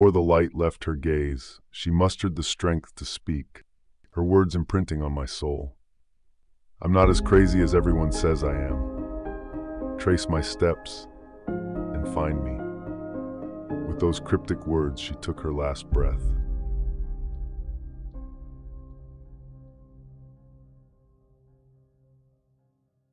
Before the light left her gaze, she mustered the strength to speak, her words imprinting on my soul. I'm not as crazy as everyone says I am. Trace my steps and find me. With those cryptic words, she took her last breath.